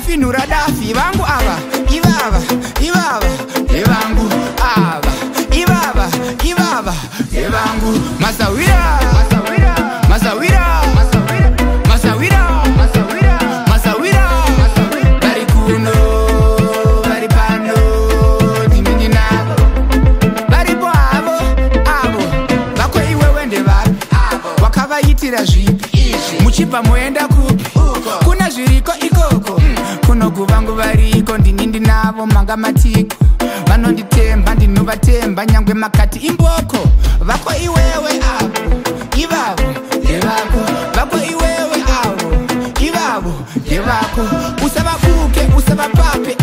vafinhura dafi vangu ava abayitira zvipi muchibva moenda kupi kuna zviriko ikoko hmm. kuno kuva nguvariko ndini ndinavo manga matiko vanonditemba ndinovatemba nyange makati imboko vako iwewe apo ivavo ndevako vako iwewe avo ivavo ndevako usavabuke usavapape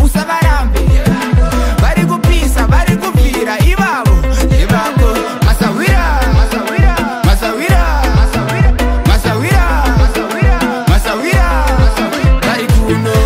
know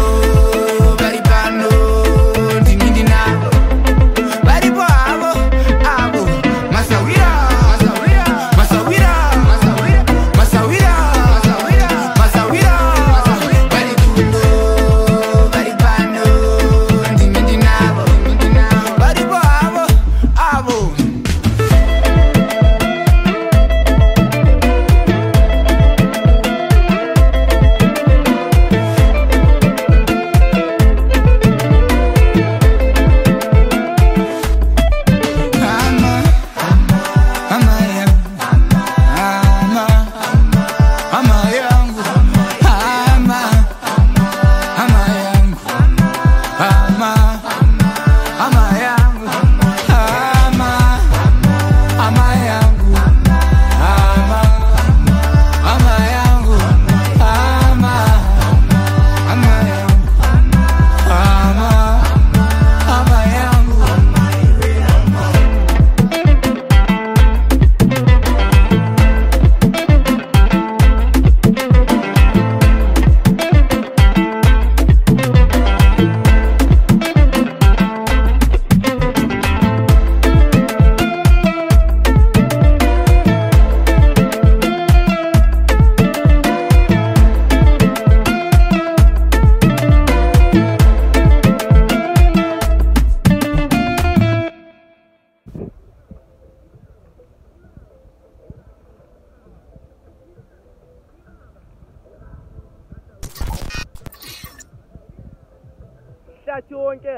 kubathatha yonke